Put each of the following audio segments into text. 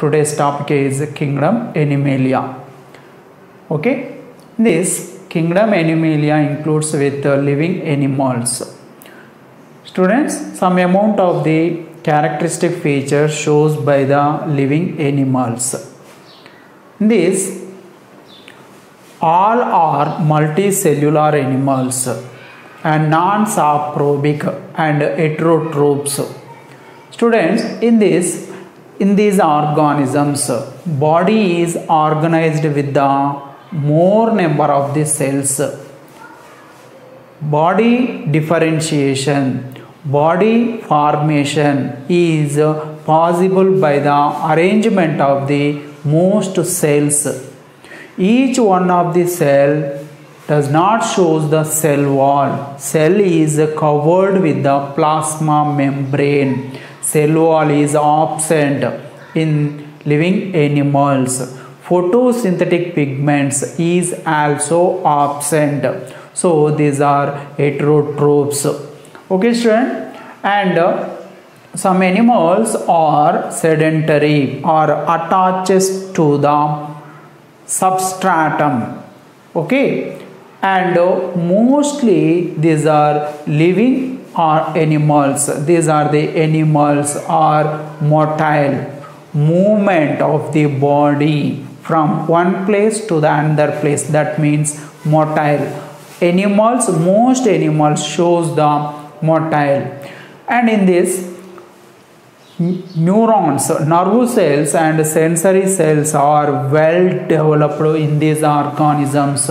today's topic is kingdom animalia. Okay? This kingdom animalia includes with living animals. Students some amount of the characteristic features shows by the living animals. This all are multicellular animals and non-saprobic and heterotrophs students in this in these organisms body is organized with the more number of the cells. Body differentiation body formation is possible by the arrangement of the most cells. Each one of the cell does not shows the cell wall. Cell is covered with the plasma membrane cell wall is absent in living animals. Photosynthetic pigments is also absent. So these are heterotrophs okay student? And uh, some animals are sedentary or attached to the substratum. Okay? And uh, mostly these are living or animals. These are the animals are motile movement of the body from one place to the another place. That means motile animals most animals shows the motile and in this neurons nerve cells and sensory cells are well developed in these organisms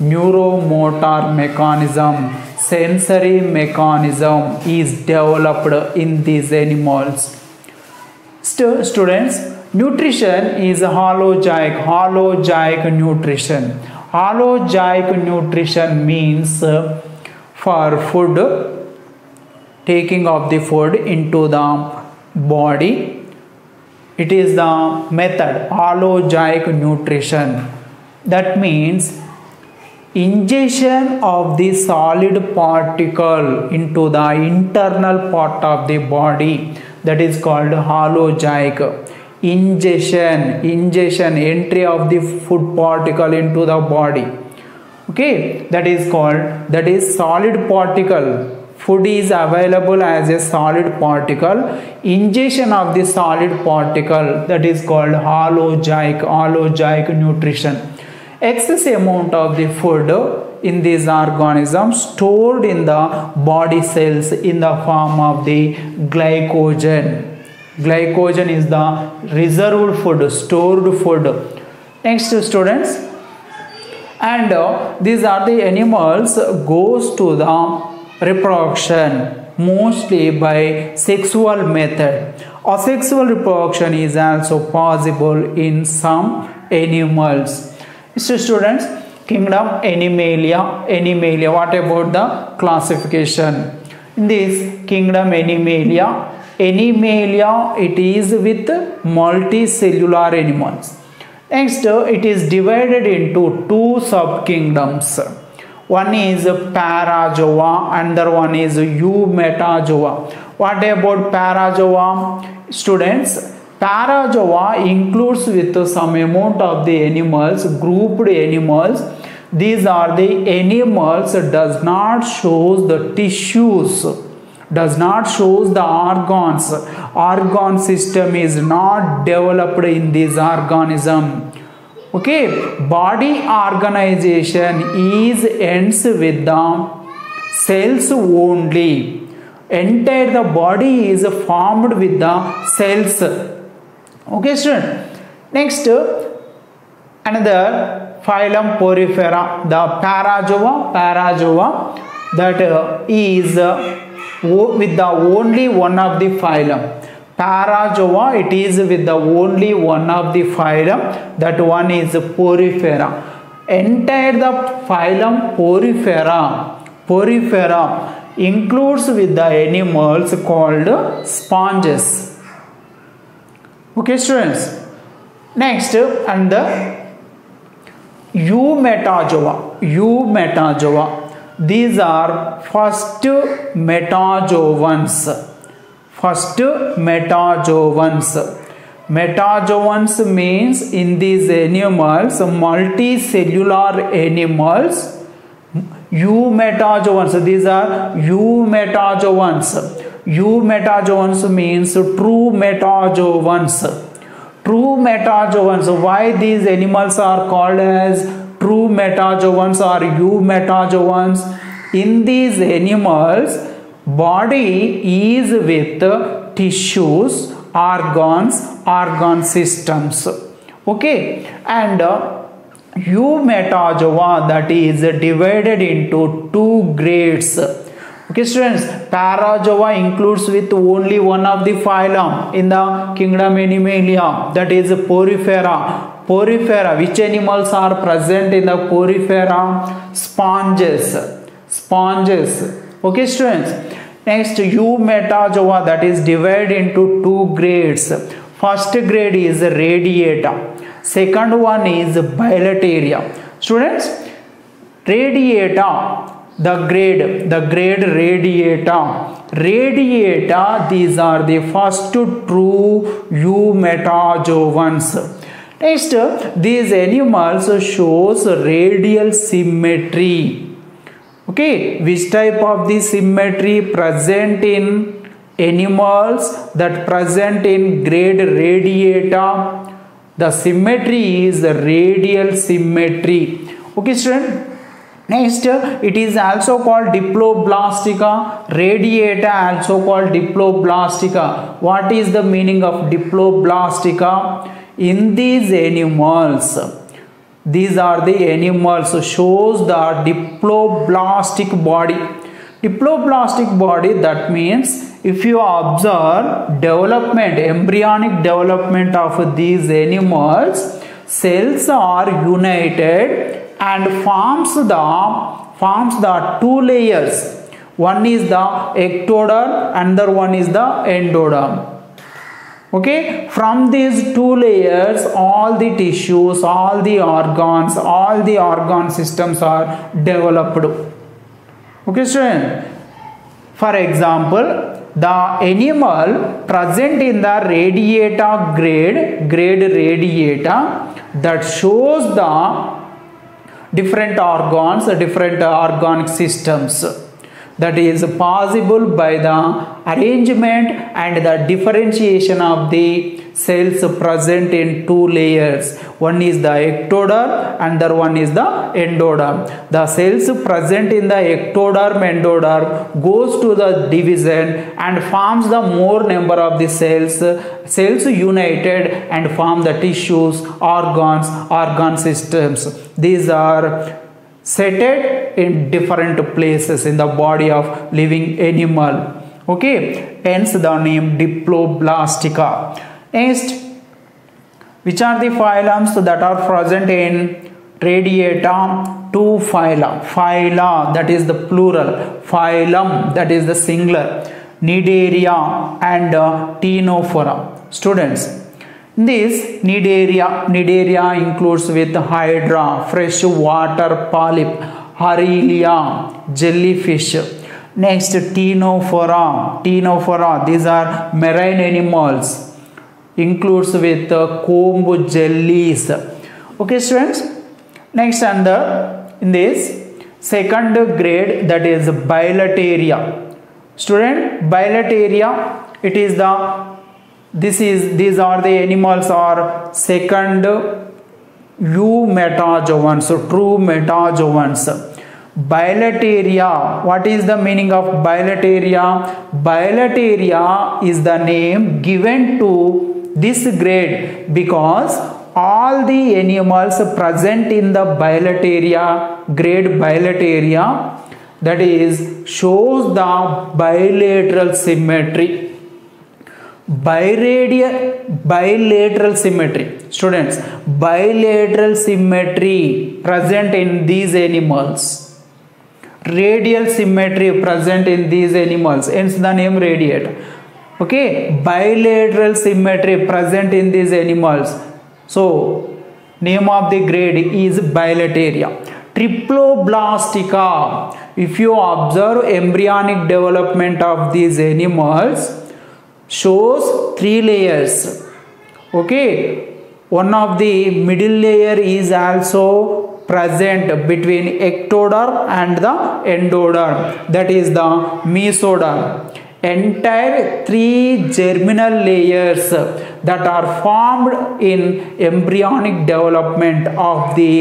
neuromotor mechanism sensory mechanism is developed in these animals. St- students nutrition is holozoic holozoic nutrition. Holozoic nutrition means uh, for food taking of the food into the body. It is the method holozoic nutrition. That means ingestion of the solid particle into the internal part of the body that is called holozoic ingestion ingestion entry of the food particle into the body. Okay? That is called that is solid particle. Food is available as a solid particle. Ingestion of the solid particle that is called holozoic holozoic nutrition excess amount of the food in these organisms stored in the body cells in the form of the glycogen. Glycogen is the reserved food stored food. Next students. And uh, these are the animals goes to the reproduction mostly by sexual method. Asexual reproduction is also possible in some animals so students kingdom animalia animalia what about the classification? In this kingdom animalia animalia it is with multicellular animals. Next it is divided into two subkingdoms. One is parazoa another one is eumetazoa what about parazoa students parazoa includes with some amount of the animals grouped animals. These are the animals does not shows the tissues does not shows the organs. Organ system is not developed in this organism. Okay body organization is ends with the cells only. Entire the body is formed with the cells okay student. Next another phylum porifera the parazoa parazoa that uh, is uh, with the only one of the phylum. Parazoa it is with the only one of the phylum that one is porifera. Entire the phylum porifera porifera includes with the animals called sponges okay students. Next and the eumetazoa eumetazoa these are first metazoans first metazoans metazoans means in these animals multicellular animals. Eumetazoans these are eumetazoans eumetazoans means true metazoans true metazoans why these animals are called as true metazoans or eumetazoans in these animals body is with tissues organs organ systems. Okay? And uh, eumetazoa that is divided into two grades okay students parazoa includes with only one of the phylum in the kingdom animalia that is porifera. Porifera which animals are present in the porifera? Sponges. Sponges. Okay students next eumetazoa that is divided into two grades. First grade is radiata. Second one is bilateria. Students radiata the grade the grade radiata. Radiata these are the first true eumetazoans next these animals shows radial symmetry. Okay which type of the symmetry present in animals that present in grade radiata? The symmetry is the radial symmetry. Okay student next it is also called diploblastica. Radiata also called diploblastica. What is the meaning of diploblastica? In these animals these are the animals shows the diploblastic body. Diploblastic body that means if you observe development embryonic development of these animals cells are united and forms the forms the two layers. One is the ectoderm and another one is the endoderm. Okay? From these two layers all the tissues all the organs all the organ systems are developed. Okay student? For example the animal present in the radiata grade grade radiata that shows the different organs different organic systems that is possible by the arrangement and the differentiation of the cells present in two layers. One is the ectoderm and the one is the endoderm. The cells present in the ectoderm endoderm goes to the division and forms the more number of the cells cells united and form the tissues organs organ systems. These are seated in different places in the body of living animal. Okay? Hence the name diploblastica. Next which are the phylums that are present in radiata? Two phyla phyla that is the plural phylum that is the singular cnidaria and uh, ctenophora students this cnidaria cnidaria includes with hydra fresh water polyp Aurelia, jellyfish. Next, ctenophora. Ctenophora, these are marine animals. Includes with comb jellies. Okay, students. Next, under in this second grade, that is bilateria. Student, bilateria. It is the this is these are the animals are second eumetazoans so true metazoans bilateria what is the meaning of bilateria? Bilateria is the name given to this grade because all the animals present in the bilateria grade bilateria that is shows the bilateral symmetry biradial bilateral symmetry. Students bilateral symmetry present in these animals. Radial symmetry present in these animals. Hence the name radiate. Okay? Bilateral symmetry present in these animals. So name of the grade is bilateria. Triploblastica. If you observe embryonic development of these animals shows three layers. Okay? One of the middle layer is also present between ectoderm and the endoderm. That is the mesoderm. Entire three germinal layers that are formed in embryonic development of the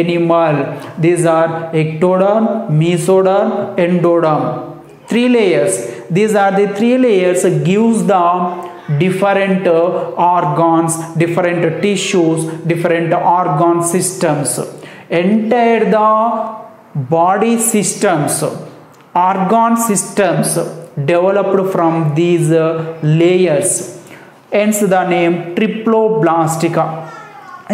animal. These are ectoderm mesoderm endoderm. Three layers these are the three layers gives the different uh, organs different tissues different organ systems. Entire the body systems organ systems developed from these uh, layers. Hence the name triploblastica.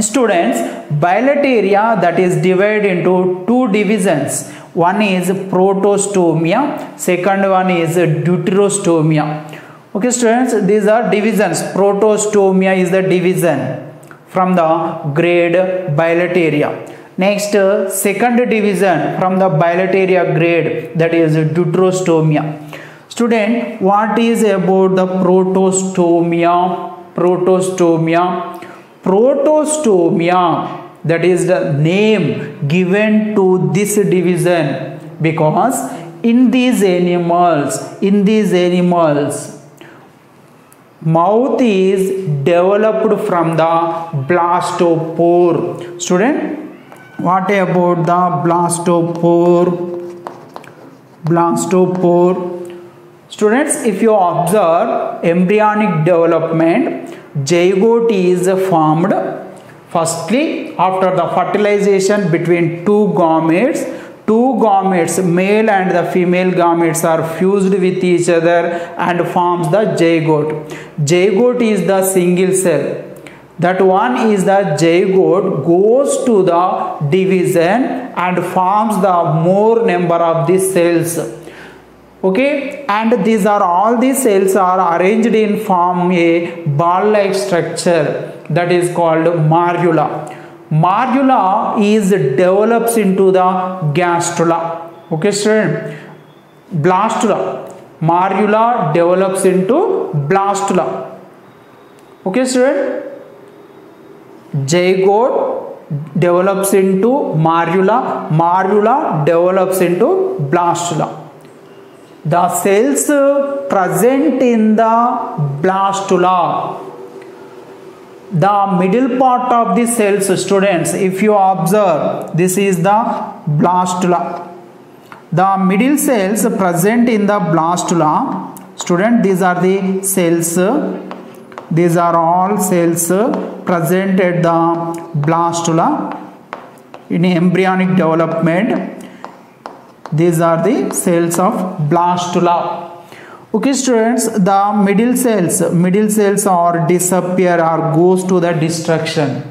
Students bilateria that is divided into two divisions one is protostomia second one is deuterostomia. Okay students these are divisions. Protostomia is the division from the grade bilateria. Next second division from the bilateria grade that is deuterostomia. Student what is about the protostomia? Protostomia. Protostomia that is the name given to this division. Because in these animals in these animals mouth is developed from the blastopore. Student what about the blastopore? Blastopore. Students if you observe embryonic development zygote is formed firstly after the fertilization between two gametes two gametes male and the female gametes are fused with each other and forms the zygote. Zygote is the single cell. That one is the zygote goes to the division and forms the more number of the cells okay? And these are all these cells are arranged in form a ball like structure that is called morula morula is develops into the gastrula okay student? Blastula. Morula develops into blastula. Okay student? Zygote develops into morula morula develops into blastula the cells present in the blastula. The middle part of the cells students if you observe this is the blastula. The middle cells present in the blastula student these are the cells. These are all cells present at the blastula. In embryonic development these are the cells of blastula. Okay students the middle cells. Middle cells are disappear or goes to the destruction.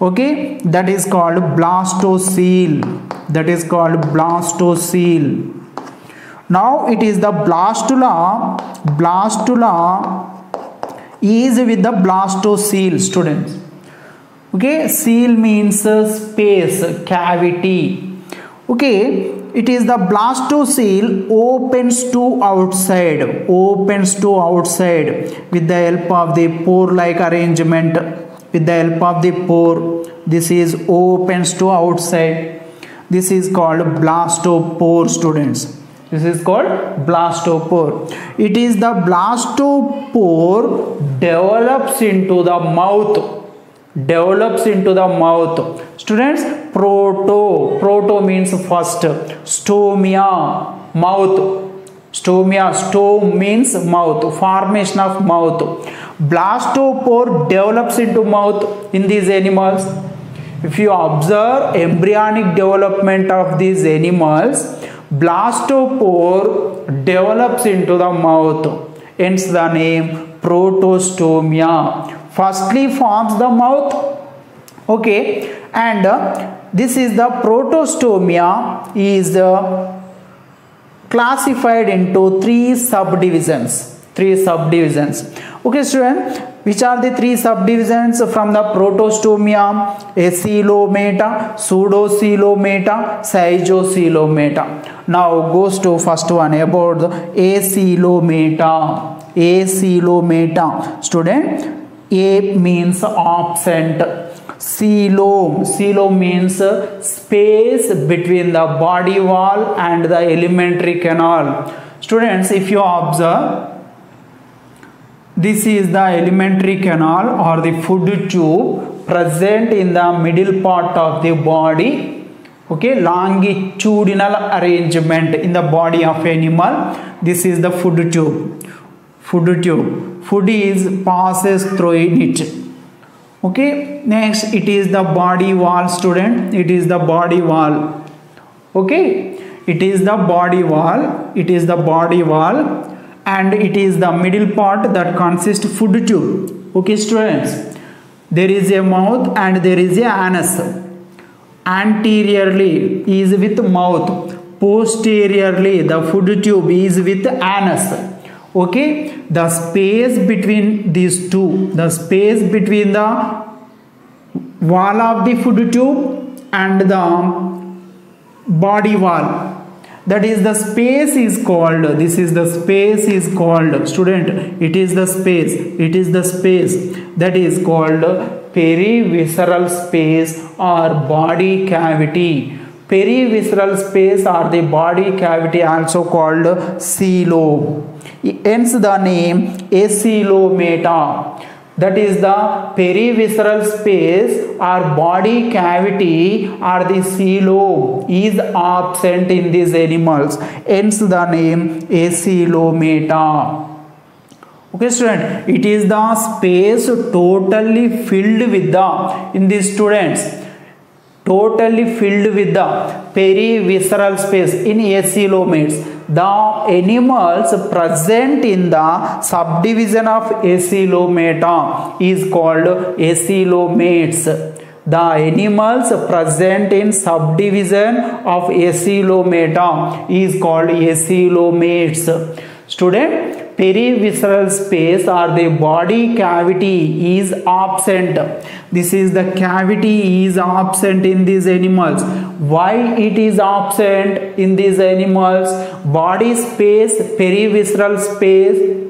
Okay that is called blastocele. That is called blastocele. Now it is the blastula. Blastula is with the blastocele students. Okay seal means space cavity. Okay it is the blastocele opens to outside opens to outside. With the help of the pore like arrangement with the help of the pore this is opens to outside. This is called blastopore students. This is called blastopore it is the blastopore develops into the mouth develops into the mouth. Students proto proto means first. Stomia mouth. Stomia stome means mouth. Formation of mouth. Blastopore develops into mouth in these animals. If you observe embryonic development of these animals blastopore develops into the mouth. Hence the name protostomia firstly forms the mouth okay and uh, this is the protostomia is uh, classified into three subdivisions three subdivisions. Okay student which are the three subdivisions from the protostomia? Acoelomata pseudocoelomata schizocoelomata now goes to first one about the acoelomata acoelomata student A means absent. Coelom. Coelom means space between the body wall and the alimentary canal. Students, if you observe, this is the alimentary canal or the food tube present in the middle part of the body okay longitudinal arrangement in the body of animal this is the food tube food tube food is passes through it. Okay? Next it is the body wall student. It is the body wall. Okay? It is the body wall. It is the body wall. And it is the middle part that consists food tube. Okay students? There is a mouth and there is a anus. Anteriorly is with mouth. Posteriorly the food tube is with anus okay? The space between these two. The space between the wall of the food tube and the body wall. That is the space is called this is the space is called student it is the space it is the space. That is called perivisceral space or body cavity perivisceral space or the body cavity also called coelom hence the name acoelomata that is the perivisceral space or body cavity or the coelom is absent in these animals. Hence the name acoelomata okay student it is the space totally filled with the in these students totally filled with the perivisceral space in acoelomates the animals present in the subdivision of acoelomata is called acoelomates the animals present in subdivision of acoelomata is called acoelomates student perivisceral space or the body cavity is absent. This is the cavity is absent in these animals. Why it is absent in these animals? Body space perivisceral space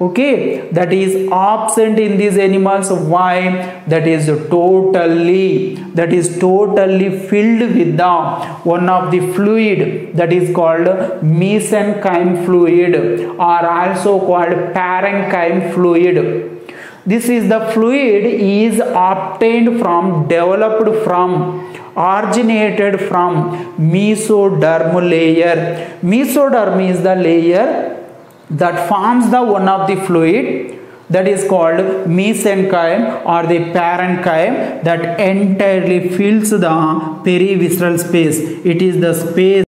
okay? That is absent in these animals. Why? That is totally that is totally filled with the one of the fluid that is called mesenchyme fluid or also called parenchyme fluid. This is the fluid is obtained from developed from originated from mesoderm layer. Mesoderm is the layer that forms the one of the fluid that is called mesenchyme or the parenchyme that entirely fills the perivisceral space. It is the space